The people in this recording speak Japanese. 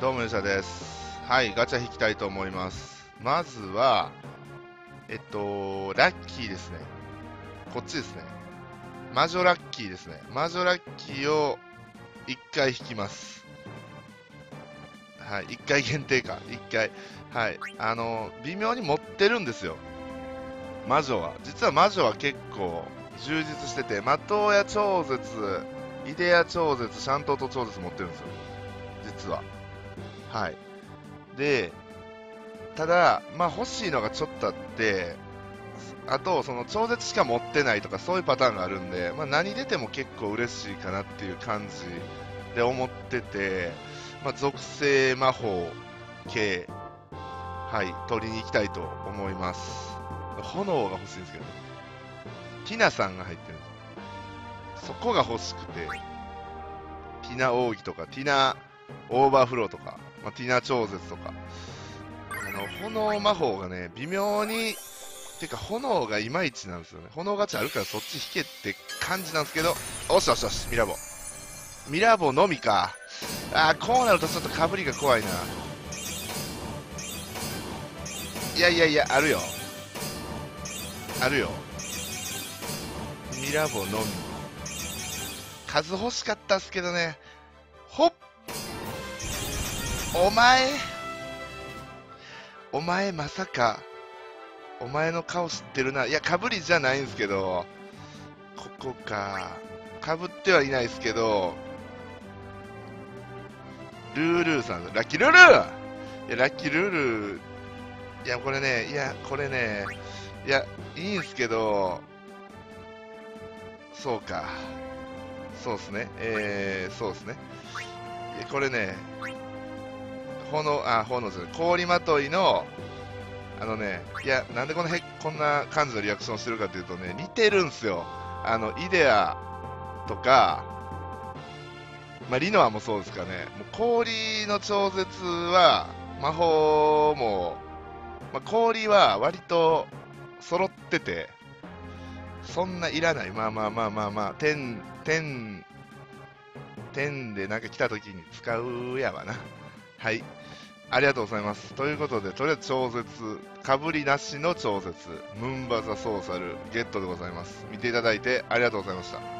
どうも、よしゃです。はい、ガチャ引きたいと思います。まずは、えっと、ラッキーですね。こっちですね。魔女ラッキーですね。魔女ラッキーを1回引きます。はい、1回限定か。1回。はい。あの、微妙に持ってるんですよ。魔女は。実は魔女は結構充実してて、的や超絶、イデア超絶、シャントと超絶持ってるんですよ。実は。はい。で、ただ、まあ欲しいのがちょっとあって、あと、その超絶しか持ってないとかそういうパターンがあるんで、まあ何出ても結構嬉しいかなっていう感じで思ってて、まあ属性魔法系、はい、取りに行きたいと思います。炎が欲しいんですけど、ティナさんが入ってるそこが欲しくて、ティナ奥義とか、ティナオーバーフローとか、まあ、ティナ超絶とか、あの、炎魔法がね、微妙に、てか炎がいまいちなんですよね。炎ガチャあるからそっち引けって感じなんですけど、おしよしよし、ミラボ。ミラボのみか。あー、こうなるとちょっと被りが怖いな。いやいやいや、あるよ。あるよ。ミラボのみ。数欲しかったっすけどね。ほっお前お前まさか、お前の顔知ってるな。いや、かぶりじゃないんですけど、ここか。かぶってはいないですけど、ルールーさん、ラッキールールーいや、ラッキールールー、いや、これね、いや、これね、いや、いいんすけど、そうか。そうっすね。えー、そうっすね。これね、炎、あ、炎じゃない、氷まといの、あのね、いや、なんでこのへこんな感じのリアクションしてるかというとね、似てるんすよ。あの、イデアとか、まあ、リノアもそうですかね、もう氷の超絶は、魔法も、まあ、氷は割と揃ってて、そんないらない。まあまあまあまあまあ、天、天、天でなんか来た時に使うやわな。はい。ありがとうございます。ということで、とりあえず超絶、かぶりなしの超絶、ムンバザソーサル、ゲットでございます。見ていただいてありがとうございました。